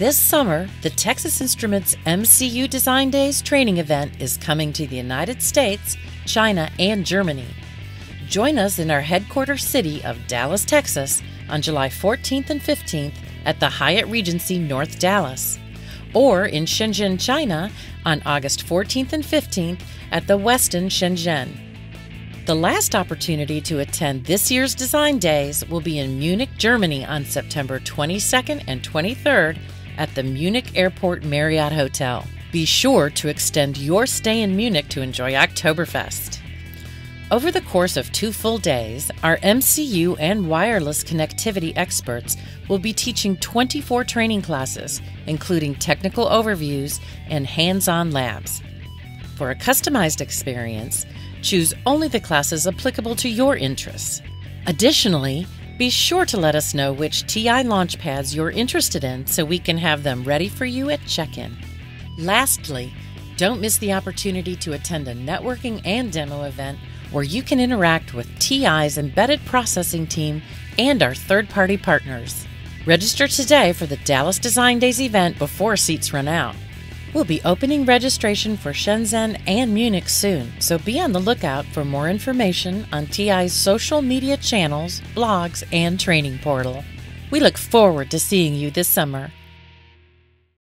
This summer, the Texas Instruments MCU Design Days training event is coming to the United States, China, and Germany. Join us in our headquarters city of Dallas, Texas on July 14th and 15th at the Hyatt Regency North Dallas, or in Shenzhen, China on August 14th and 15th at the Westin Shenzhen. The last opportunity to attend this year's Design Days will be in Munich, Germany on September 22nd and 23rd at the Munich Airport Marriott Hotel. Be sure to extend your stay in Munich to enjoy Oktoberfest. Over the course of two full days, our MCU and wireless connectivity experts will be teaching 24 training classes, including technical overviews and hands on labs. For a customized experience, choose only the classes applicable to your interests. Additionally, be sure to let us know which TI launchpads you're interested in so we can have them ready for you at check in. Lastly, don't miss the opportunity to attend a networking and demo event where you can interact with TI's embedded processing team and our third party partners. Register today for the Dallas Design Days event before seats run out. We'll be opening registration for Shenzhen and Munich soon, so be on the lookout for more information on TI's social media channels, blogs, and training portal. We look forward to seeing you this summer.